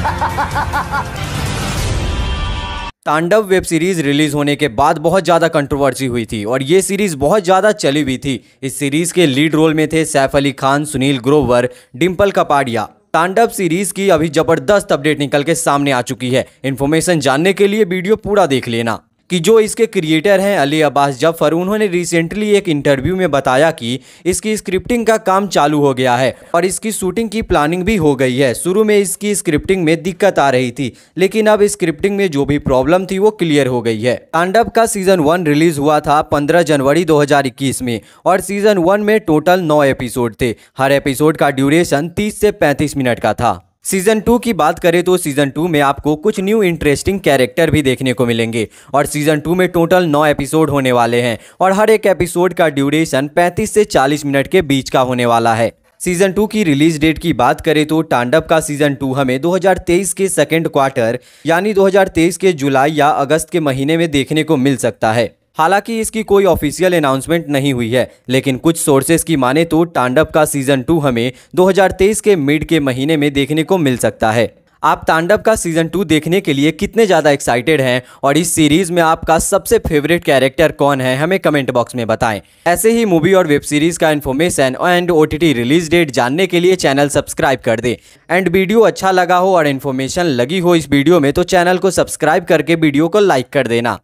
तांडव web series release होने के बाद बहुत ज़्यादा कंट्रोवर्सी हुई थी और ये सीरीज़ बहुत ज़्यादा चली हुई थी। इस सीरीज़ के लीड रोल में थे सैफ अली खान, सुनील ग्रोवर डिम्पल कपाड़िया। तांडव सीरीज़ की अभी ज़बरदस्त अपडेट निकल के सामने आ चुकी है। इन्फॉर्मेशन जानने के लिए वीडियो पूरा देख लेना। कि जो इसके क्रिएटर हैं अली अब्बास ज़फ़र, उन्होंने रिसेंटली एक इंटरव्यू में बताया कि इसकी स्क्रिप्टिंग का काम चालू हो गया है और इसकी शूटिंग की प्लानिंग भी हो गई है। शुरू में इसकी स्क्रिप्टिंग में दिक्कत आ रही थी, लेकिन अब स्क्रिप्टिंग में जो भी प्रॉब्लम थी वो क्लियर हो गई है। तांडव का सीज़न वन रिलीज़ हुआ था पंद्रह जनवरी दो हज़ार इक्कीस में और सीज़न वन में टोटल नौ एपिसोड थे। हर एपिसोड का ड्यूरेशन तीस से पैंतीस मिनट का था। सीज़न टू की बात करें तो सीज़न टू में आपको कुछ न्यू इंटरेस्टिंग कैरेक्टर भी देखने को मिलेंगे। और सीज़न टू में टोटल नौ एपिसोड होने वाले हैं और हर एक एपिसोड का ड्यूरेशन 35 से 40 मिनट के बीच का होने वाला है। सीज़न टू की रिलीज़ डेट की बात करें तो तांडव का सीज़न टू हमें 2023 के सेकेंड क्वार्टर यानी 2023 के जुलाई या अगस्त के महीने में देखने को मिल सकता है। हालाँकि इसकी कोई ऑफिशियल अनाउंसमेंट नहीं हुई है, लेकिन कुछ सोर्सेज की माने तो तांडव का सीज़न टू हमें 2023 के मिड के महीने में देखने को मिल सकता है। आप तांडव का सीज़न टू देखने के लिए कितने ज़्यादा एक्साइटेड हैं और इस सीरीज़ में आपका सबसे फेवरेट कैरेक्टर कौन है, हमें कमेंट बॉक्स में बताएँ। ऐसे ही मूवी और वेब सीरीज़ का information and OTT release date जानने के लिए चैनल सब्सक्राइब कर दे। एंड वीडियो अच्छा लगा हो और इन्फॉर्मेशन लगी हो इस वीडियो में तो चैनल को सब्सक्राइब करके वीडियो को लाइक कर देना।